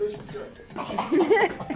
私も